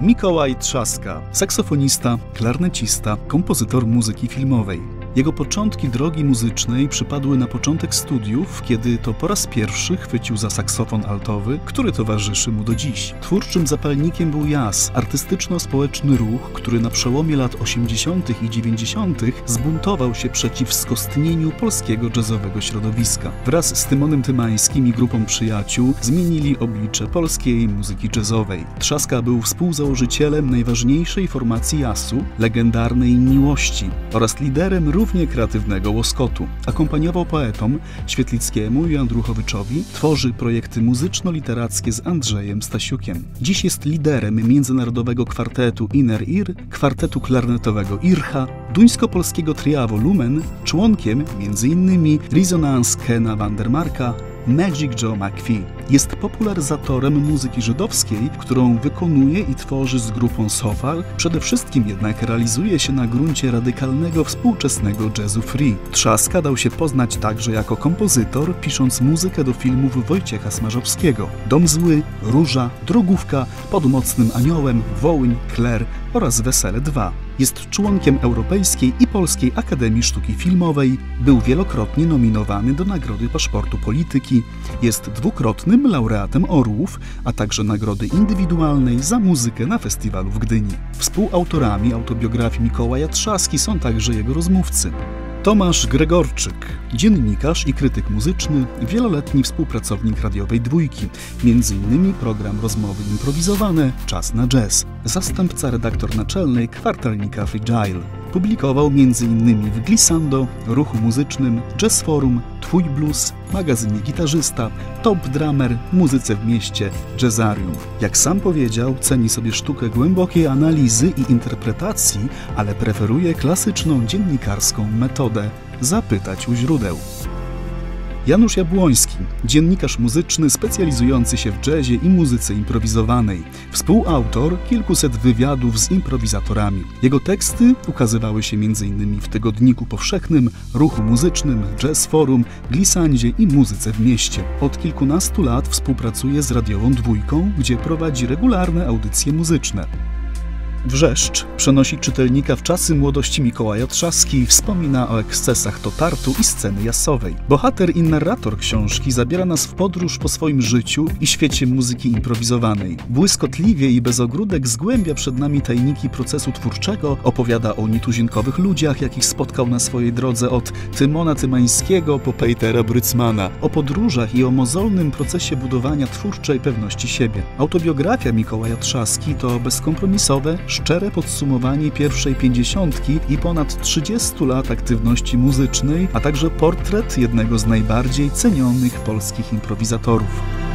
Mikołaj Trzaska, saksofonista, klarnecista, kompozytor muzyki filmowej. Jego początki drogi muzycznej przypadły na początek studiów, kiedy to po raz pierwszy chwycił za saksofon altowy, który towarzyszy mu do dziś. Twórczym zapalnikiem był jazz, artystyczno-społeczny ruch, który na przełomie lat 80. i 90. zbuntował się przeciw skostnieniu polskiego jazzowego środowiska. Wraz z Tymonem Tymańskim i grupą przyjaciół zmienili oblicze polskiej muzyki jazzowej. Trzaska był współzałożycielem najważniejszej formacji jasu, legendarnej Miłości oraz liderem równie kreatywnego łoskotu. Akompaniował poetom Świetlickiemu i Andruchowiczowi, tworzy projekty muzyczno-literackie z Andrzejem Stasiukiem. Dziś jest liderem międzynarodowego kwartetu Inner Ear, kwartetu klarnetowego Ircha, duńsko-polskiego triawo Lumen, członkiem m.in. Resonance Kena Vandermarka, Magic Joe McPhee. Jest popularyzatorem muzyki żydowskiej, którą wykonuje i tworzy z grupą Sofar, przede wszystkim jednak realizuje się na gruncie radykalnego współczesnego jazzu free. Trzaska dał się poznać także jako kompozytor, pisząc muzykę do filmów Wojciecha Smarzowskiego. Dom Zły, Róża, Drogówka, Pod Mocnym Aniołem, Wołyń, Kler oraz Wesele 2. Jest członkiem Europejskiej i Polskiej Akademii Sztuki Filmowej, był wielokrotnie nominowany do Nagrody Paszportu Polityki, jest dwukrotnym laureatem Orłów, a także nagrody indywidualnej za muzykę na festiwalu w Gdyni. Współautorami autobiografii Mikołaja Trzaski są także jego rozmówcy. Tomasz Gregorczyk, dziennikarz i krytyk muzyczny, wieloletni współpracownik radiowej dwójki, m.in. program rozmowy improwizowane Czas na jazz, zastępca redaktor naczelnej kwartalnika Fragile. Publikował m.in. w Glissando, Ruchu Muzycznym, Jazz Forum, Twój Blues, magazynie Gitarzysta, Top Drummer, Muzyce w Mieście, Jazzarium. Jak sam powiedział, ceni sobie sztukę głębokiej analizy i interpretacji, ale preferuje klasyczną dziennikarską metodę zapytać u źródeł. Janusz Jabłoński, dziennikarz muzyczny specjalizujący się w jazzie i muzyce improwizowanej, współautor kilkuset wywiadów z improwizatorami. Jego teksty ukazywały się m.in. w Tygodniku Powszechnym, Ruchu Muzycznym, Jazz Forum, Glisandzie i Muzyce w Mieście. Od kilkunastu lat współpracuje z Radiową Dwójką, gdzie prowadzi regularne audycje muzyczne. Wrzeszcz przenosi czytelnika w czasy młodości Mikołaja Trzaski wspomina o ekscesach Totartu i sceny jasowej. Bohater i narrator książki zabiera nas w podróż po swoim życiu i świecie muzyki improwizowanej. Błyskotliwie i bez ogródek zgłębia przed nami tajniki procesu twórczego, opowiada o nietuzinkowych ludziach, jakich spotkał na swojej drodze od Tymona Tymańskiego po Petera Brycmana, o podróżach i o mozolnym procesie budowania twórczej pewności siebie. Autobiografia Mikołaja Trzaski to bezkompromisowe, szczere podsumowanie pierwszej pięćdziesiątki i ponad 30 lat aktywności muzycznej, a także portret jednego z najbardziej cenionych polskich improwizatorów.